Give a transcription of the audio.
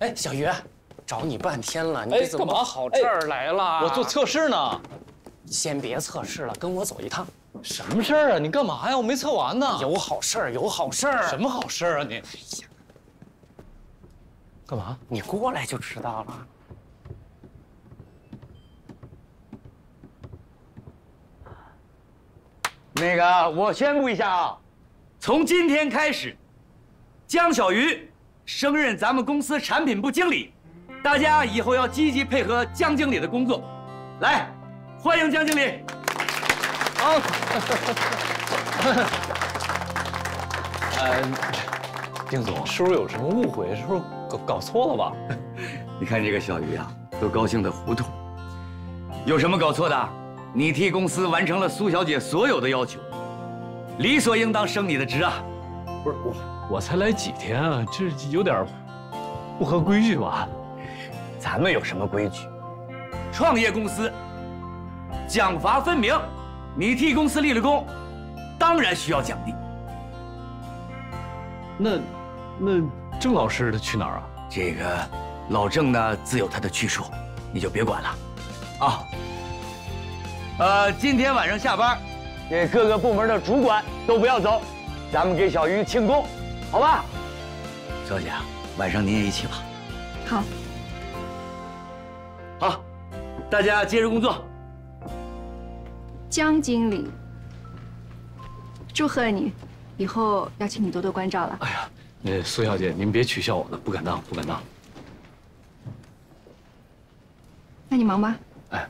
哎，小鱼，找你半天了，哎你怎么干嘛跑这儿来了？我做测试呢。先别测试了，跟我走一趟，什么事儿啊？你干嘛呀？我没测完呢。有好事儿，有好事儿。什么好事儿啊你？哎呀干嘛？你过来就知道了。那个，我宣布一下啊，从今天开始，江小鱼升任咱们公司产品部经理，大家以后要积极配合江经理的工作。来，欢迎江经理。好。呃，丁总，是不是有什么误会？是不是搞搞错了吧？你看这个小鱼啊，都高兴的糊涂。有什么搞错的？你替公司完成了苏小姐所有的要求，理所应当升你的职啊！不是我，我才来几天啊，这有点不合规矩吧？咱们有什么规矩？创业公司奖罚分明，你替公司立了功，当然需要奖励。那那郑老师他去哪儿啊？这个老郑呢，自有他的去处，你就别管了，啊。呃，今天晚上下班，这各个部门的主管都不要走，咱们给小鱼庆功，好吧？小姐，晚上您也一起吧。好，好，大家接着工作。江经理，祝贺你，以后要请你多多关照了。哎呀，那苏小姐，您别取笑我了，不敢当，不敢当。那你忙吧。哎，